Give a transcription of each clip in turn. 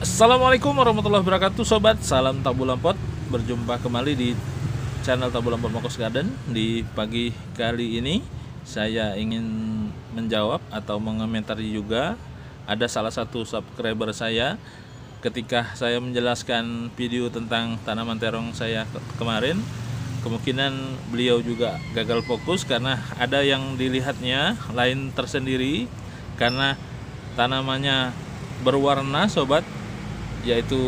Assalamualaikum warahmatullahi wabarakatuh Sobat, salam Tabu Lampot. Berjumpa kembali di channel Tabu Lampot Mokos Garden. Di pagi kali ini Saya ingin menjawab atau mengomentari juga Ada salah satu subscriber saya. Ketika saya menjelaskan video tentang tanaman terong saya ke- kemarin Kemungkinan beliau juga gagal fokus karena ada yang dilihatnya lain tersendiri Karena tanamannya berwarna sobat yaitu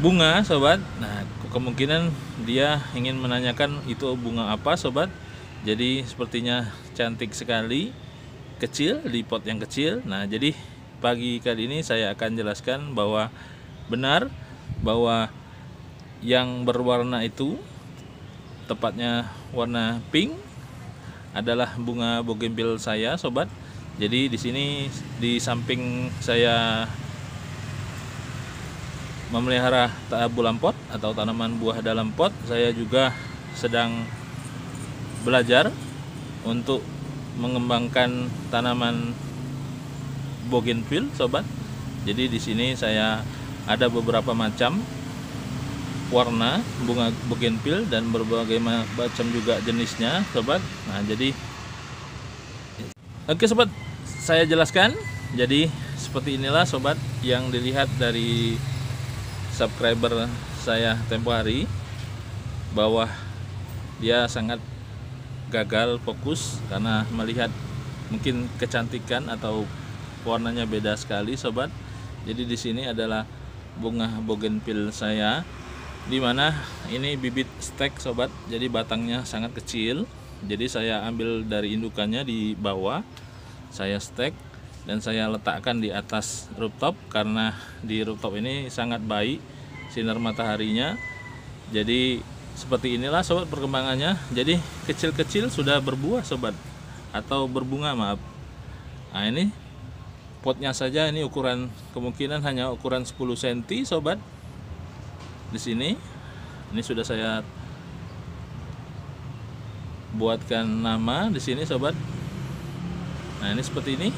bunga sobat. Nah ke- kemungkinan dia ingin menanyakan itu bunga apa sobat. Jadi sepertinya cantik sekali kecil di pot yang kecil. Nah jadi pagi kali ini saya akan jelaskan bahwa benar bahwa yang berwarna itu tepatnya warna pink adalah bunga bougainville saya sobat. Jadi di sini di samping saya memelihara tabu lampot atau tanaman buah dalam pot saya juga sedang belajar untuk mengembangkan tanaman bougainville sobat jadi di sini saya ada beberapa macam warna bunga bougainville dan berbagai ma- macam juga jenisnya sobat nah jadi Oke sobat, saya jelaskan. Jadi seperti inilah sobat yang dilihat dari subscriber saya tempo hari bahwa dia sangat gagal fokus karena melihat mungkin kecantikan atau warnanya beda sekali sobat. Jadi di sini adalah bunga bougainville saya di mana ini bibit stek sobat. Jadi batangnya sangat kecil. Jadi saya ambil dari indukannya di bawah, saya stek dan saya letakkan di atas rooftop karena di rooftop ini sangat baik sinar mataharinya. Jadi seperti inilah sobat perkembangannya. Jadi kecil-kecil sudah berbuah sobat atau berbunga maaf. Nah ini potnya saja ini ukuran kemungkinan hanya ukuran 10 cm sobat. Di sini ini sudah saya buatkan nama di sini sobat. Nah, ini seperti ini.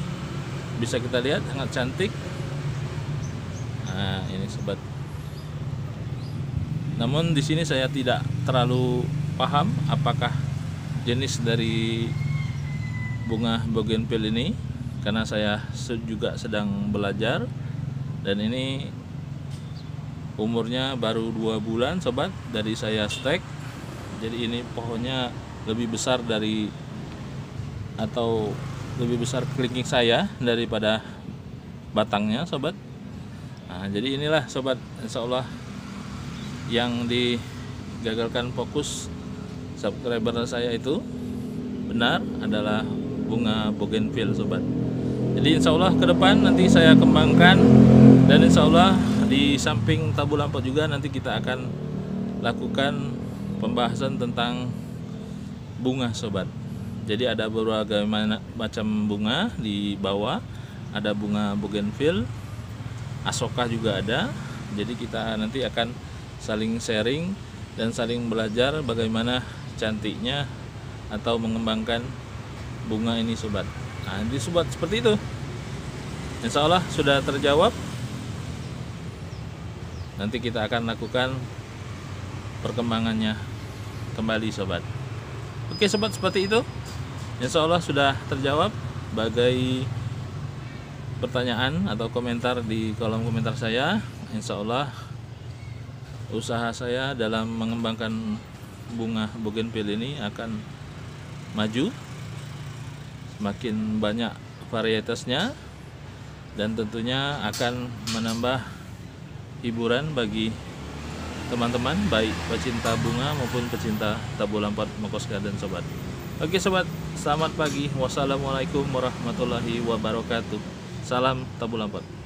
Bisa kita lihat sangat cantik. Nah, ini sobat. Namun di sini saya tidak terlalu paham apakah jenis dari bunga bougainville ini karena saya juga sedang belajar dan ini umurnya baru dua bulan sobat dari saya stek jadi ini pohonnya lebih besar dari atau lebih besar kelingking saya daripada batangnya sobat. Nah jadi inilah sobat insya Allah yang digagalkan fokus subscriber saya itu benar adalah bunga bougainville sobat. Jadi insya Allah ke depan nanti saya kembangkan dan insya Allah di samping tabu lampot juga nanti kita akan lakukan pembahasan tentang bunga sobat jadi ada berbagai macam bunga di bawah. Ada bunga bougainville. Asoka juga ada. Jadi kita nanti akan saling sharing dan saling belajar bagaimana cantiknya atau mengembangkan bunga ini sobat. Nah di sobat seperti itu. Insya Allah sudah terjawab. Nanti kita akan lakukan perkembangannya kembali sobat. Oke sobat seperti itu Insya Allah sudah terjawab bagai pertanyaan atau komentar di kolom komentar saya. Insya Allah usaha saya dalam mengembangkan bunga bougainville ini akan maju. Semakin banyak varietasnya dan tentunya akan menambah hiburan bagi teman-teman baik pecinta bunga maupun pecinta tabu lampat Mokos Garden sobat oke sobat. Selamat pagi. Wassalamualaikum warahmatullahi wabarakatuh. Salam tabu lampat